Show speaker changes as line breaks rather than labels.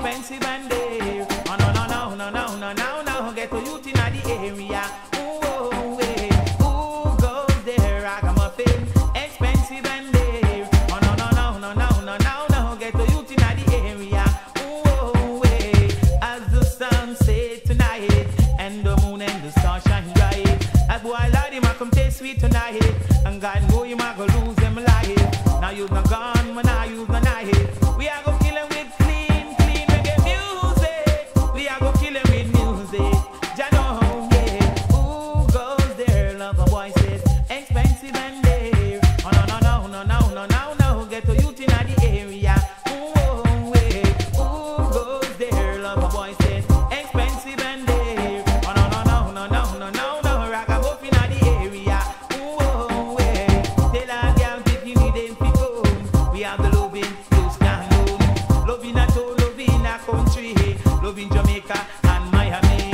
expensive and dear. Oh, no, no, no, no, no, no, no. Get to youth in the area. come say tonight, and the moon and the stars shine bright. A boy like him, I come taste sweet tonight, and God know you might go lose them life. Now you've not gone, man, now you've not knife. We are go kill him with clean, clean reggae music. We are go kill him with music. Jano, yeah. Who goes there? Love a boy expensive and. I be loving those kind of loving at all, loving country, eh? loving Jamaica and Miami.